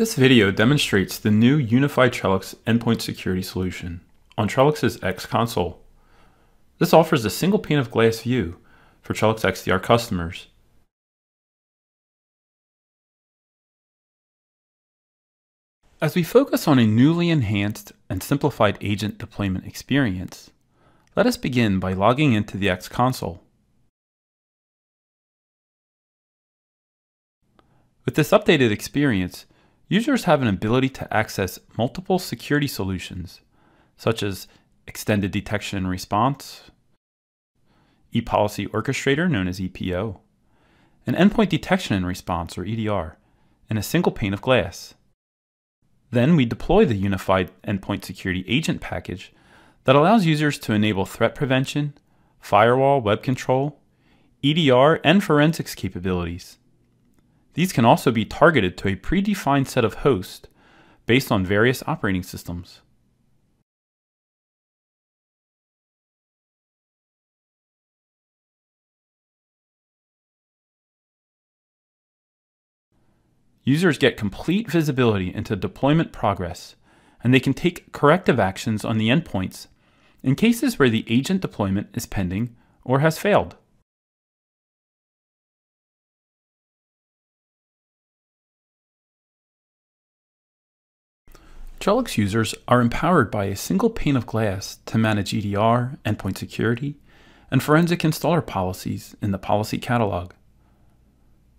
This video demonstrates the new unified Trellix endpoint security solution on Trellix's X console. This offers a single pane of glass view for Trellix XDR customers. As we focus on a newly enhanced and simplified agent deployment experience, let us begin by logging into the X console. With this updated experience, users have an ability to access multiple security solutions, such as Extended Detection and Response, ePolicy Orchestrator, known as EPO, and Endpoint Detection and Response, or EDR, in a single pane of glass. Then we deploy the Unified Endpoint Security Agent package that allows users to enable threat prevention, firewall, web control, EDR, and forensics capabilities. These can also be targeted to a predefined set of hosts based on various operating systems. Users get complete visibility into deployment progress, and they can take corrective actions on the endpoints in cases where the agent deployment is pending or has failed. Trellix users are empowered by a single pane of glass to manage EDR, endpoint security, and forensic installer policies in the policy catalog.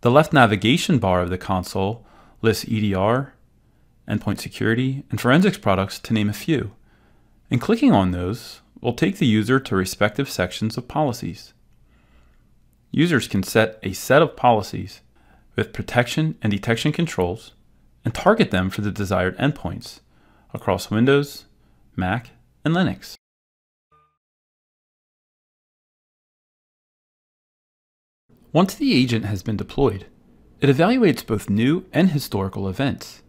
The left navigation bar of the console lists EDR, endpoint security, and forensics products to name a few, and clicking on those will take the user to respective sections of policies. Users can set a set of policies with protection and detection controls and target them for the desired endpoints across Windows, Mac, and Linux. Once the agent has been deployed, it evaluates both new and historical events,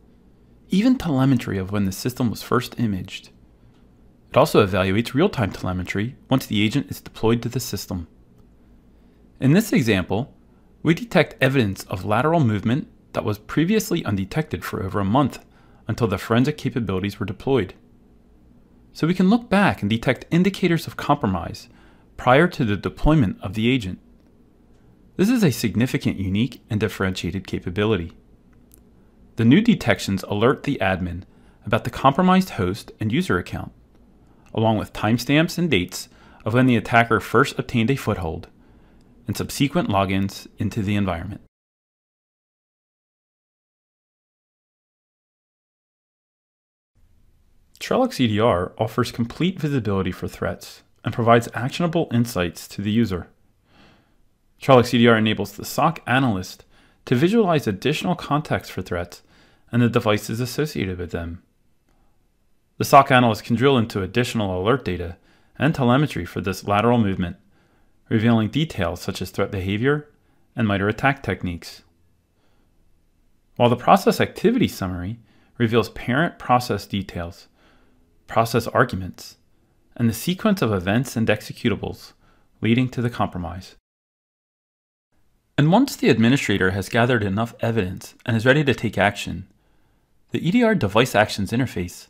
even telemetry of when the system was first imaged. It also evaluates real-time telemetry once the agent is deployed to the system. In this example, we detect evidence of lateral movement that was previously undetected for over a month until the forensic capabilities were deployed. So we can look back and detect indicators of compromise prior to the deployment of the agent. This is a significant unique and differentiated capability. The new detections alert the admin about the compromised host and user account, along with timestamps and dates of when the attacker first obtained a foothold and subsequent logins into the environment. Trellix EDR offers complete visibility for threats and provides actionable insights to the user. Trellix EDR enables the SOC analyst to visualize additional context for threats and the devices associated with them. The SOC analyst can drill into additional alert data and telemetry for this lateral movement, revealing details such as threat behavior and MITRE ATT&CK techniques. While the process activity summary reveals parent process details, process arguments, and the sequence of events and executables leading to the compromise. And once the administrator has gathered enough evidence and is ready to take action, the EDR Device Actions interface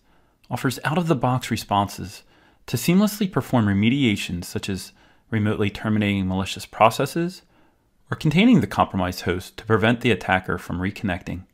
offers out-of-the-box responses to seamlessly perform remediations such as remotely terminating malicious processes or containing the compromised host to prevent the attacker from reconnecting.